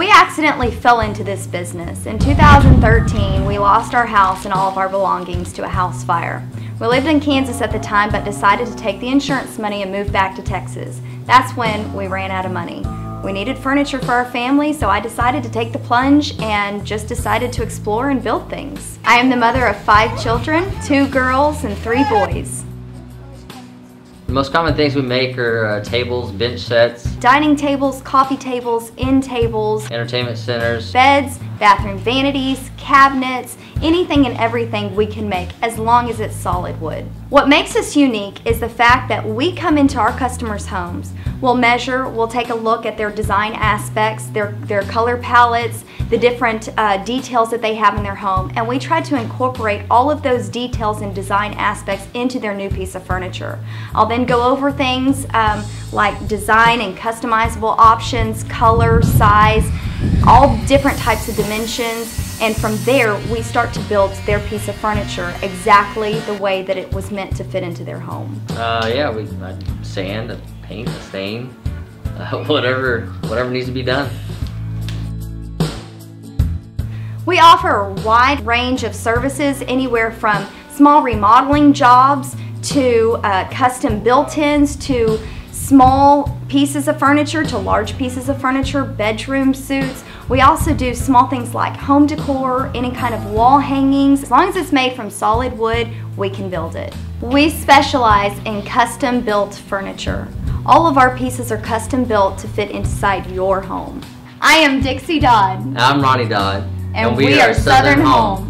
We accidentally fell into this business. In 2013, we lost our house and all of our belongings to a house fire. We lived in Kansas at the time but decided to take the insurance money and move back to Texas. That's when we ran out of money. We needed furniture for our family, so I decided to take the plunge and just decided to explore and build things. I am the mother of five children, two girls and three boys. The most common things we make are uh, tables, bench sets, Dining tables, coffee tables, end tables, entertainment centers, beds, bathroom vanities, cabinets, anything and everything we can make as long as it's solid wood. What makes us unique is the fact that we come into our customers' homes. We'll measure, we'll take a look at their design aspects, their, their color palettes, the different uh, details that they have in their home, and we try to incorporate all of those details and design aspects into their new piece of furniture. I'll then go over things um, like design and customizable options, color, size, all different types of dimensions, and from there we start to build their piece of furniture exactly the way that it was meant to fit into their home. uh, yeah, we uh, sand, a paint, a stain, uh, whatever, whatever needs to be done. We offer a wide range of services anywhere from small remodeling jobs to uh, custom built-ins to small pieces of furniture to large pieces of furniture, bedroom suits. We also do small things like home decor, any kind of wall hangings. As long as it's made from solid wood, we can build it. We specialize in custom built furniture. All of our pieces are custom built to fit inside your home. I am Dixie Dodd, I'm Ronnie Dodd. and, we, are Southern Home.